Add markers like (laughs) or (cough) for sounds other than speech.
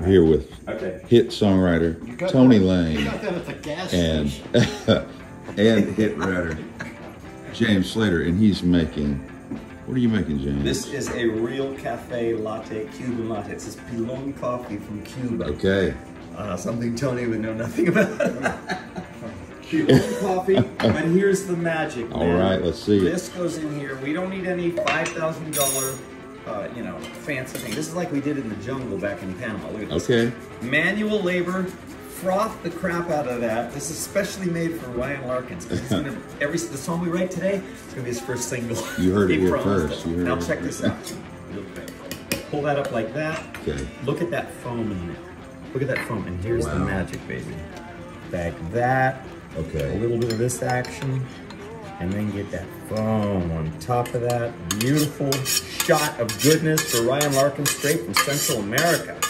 We're here with Okay. hit songwriter got Tony that- Lane got that at the gas and (laughs) and hit writer James Slater, and he's making. What are you making, James? This is a real cafe latte, Cuban latte. It's this Pilon coffee from Cuba. okay. Uh, something Tony would know nothing about. (laughs) Cuban coffee, and here's the magic. All man. right, let's see. This goes in here. We don't need any five thousand dollar, uh, you know, fancy thing. This is like we did in the jungle back in Panama. Look at this. Okay. Manual labor. Froth the crap out of that. This is specially made for Ryan Larkins. Gonna (laughs) every the song we write today is gonna be his first single. You heard it (laughs) here first. it. You heard now check this out. Pull that up like that. Okay. Look at that foam in there. Look at that foam, and here's the magic, baby. Back that. Okay. A little bit of this action, and then get that foam on top of that. Beautiful shot of goodness for Ryan Larkin, straight from Central America.